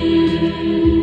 you.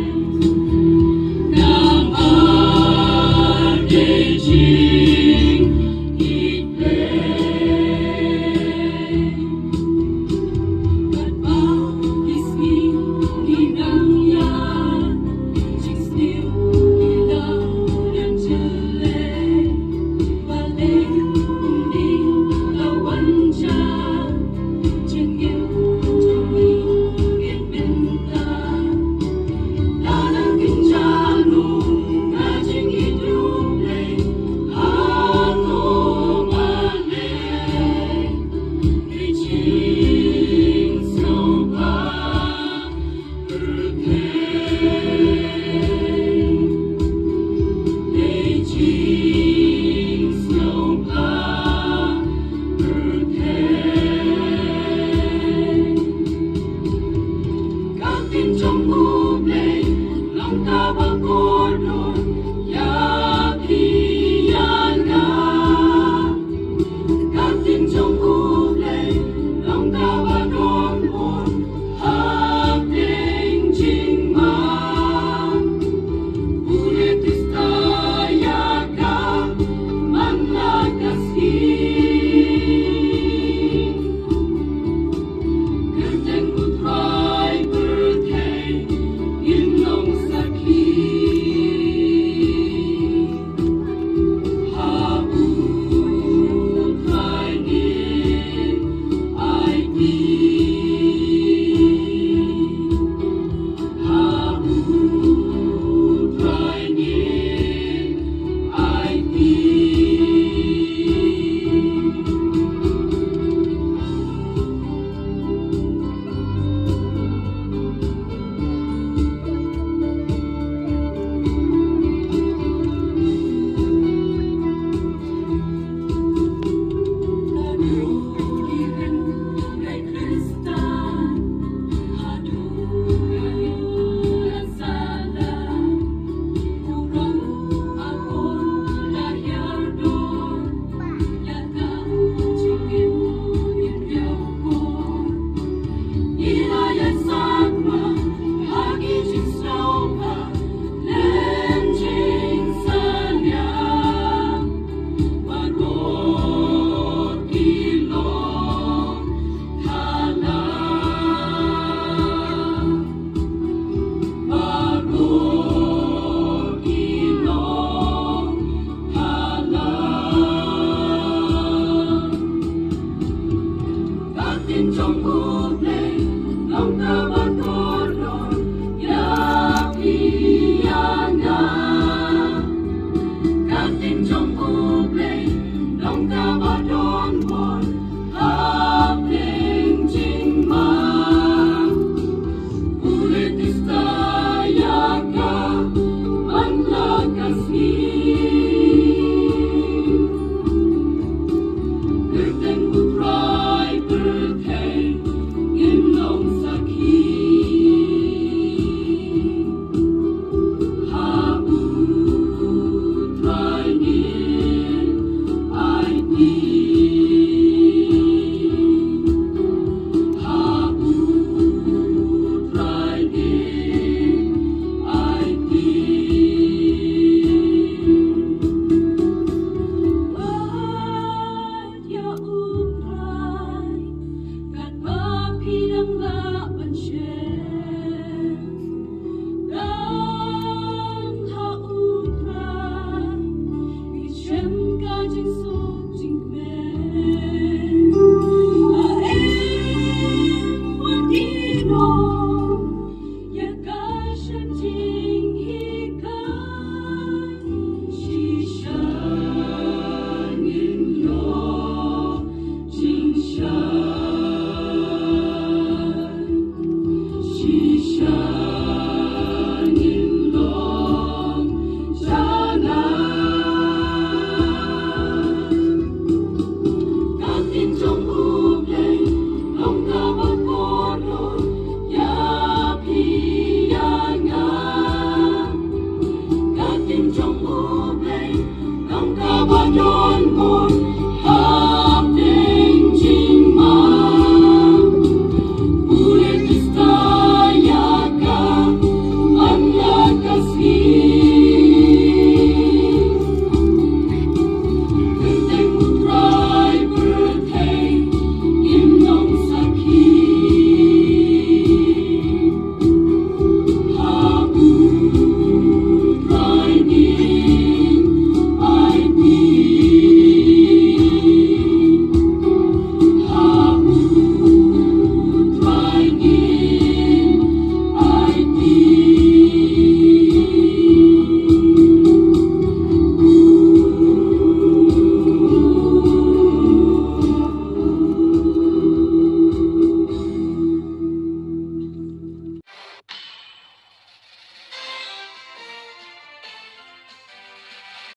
de sol.